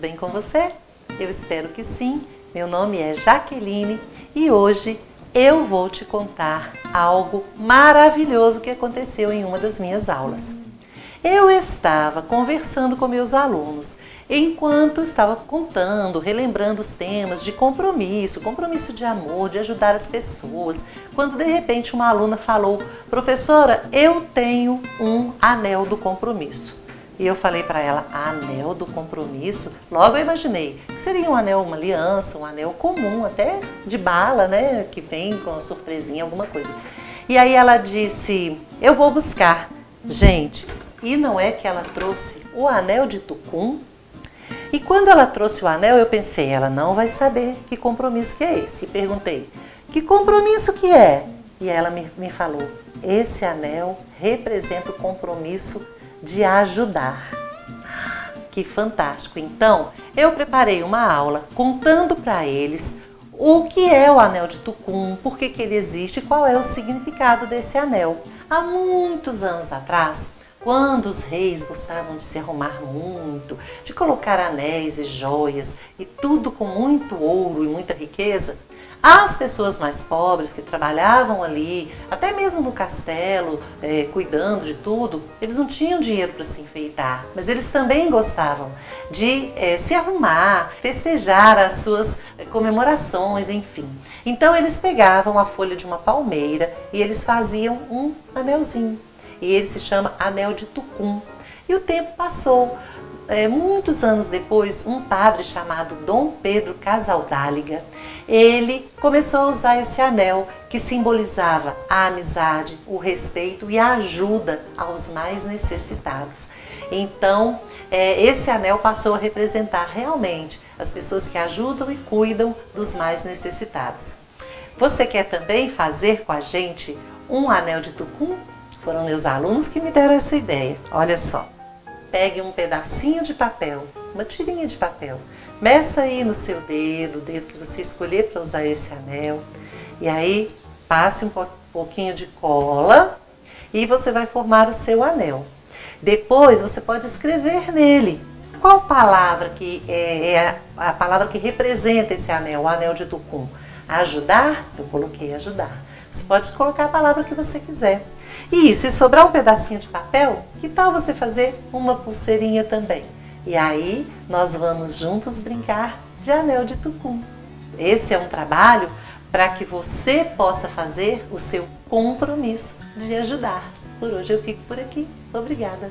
bem com você? Eu espero que sim. Meu nome é Jaqueline e hoje eu vou te contar algo maravilhoso que aconteceu em uma das minhas aulas. Eu estava conversando com meus alunos enquanto estava contando, relembrando os temas de compromisso, compromisso de amor, de ajudar as pessoas, quando de repente uma aluna falou: Professora, eu tenho um anel do compromisso. E eu falei para ela, anel do compromisso. Logo eu imaginei que seria um anel, uma aliança, um anel comum, até de bala, né? Que vem com uma surpresinha, alguma coisa. E aí ela disse, eu vou buscar. Gente, e não é que ela trouxe o anel de Tucum? E quando ela trouxe o anel, eu pensei, ela não vai saber que compromisso que é esse. E perguntei, que compromisso que é? E ela me, me falou, esse anel representa o compromisso de ajudar. Que fantástico! Então, eu preparei uma aula contando para eles o que é o anel de Tucum, por que, que ele existe, qual é o significado desse anel. Há muitos anos atrás, quando os reis gostavam de se arrumar muito, de colocar anéis e joias e tudo com muito ouro e muita riqueza, as pessoas mais pobres que trabalhavam ali, até mesmo no castelo, é, cuidando de tudo, eles não tinham dinheiro para se enfeitar, mas eles também gostavam de é, se arrumar, festejar as suas é, comemorações, enfim. Então eles pegavam a folha de uma palmeira e eles faziam um anelzinho. E ele se chama Anel de Tucum. E o tempo passou. É, muitos anos depois, um padre chamado Dom Pedro Casaldáliga, ele começou a usar esse anel que simbolizava a amizade, o respeito e a ajuda aos mais necessitados. Então, é, esse anel passou a representar realmente as pessoas que ajudam e cuidam dos mais necessitados. Você quer também fazer com a gente um anel de tucum? Foram meus alunos que me deram essa ideia. Olha só. Pegue um pedacinho de papel, uma tirinha de papel, meça aí no seu dedo, o dedo que você escolher para usar esse anel, e aí passe um pouquinho de cola e você vai formar o seu anel. Depois você pode escrever nele qual palavra que é, é a palavra que representa esse anel, o anel de Tucum. Ajudar? Eu coloquei ajudar. Você pode colocar a palavra que você quiser. E se sobrar um pedacinho de papel, que tal você fazer uma pulseirinha também? E aí nós vamos juntos brincar de anel de tucum. Esse é um trabalho para que você possa fazer o seu compromisso de ajudar. Por hoje eu fico por aqui. Obrigada.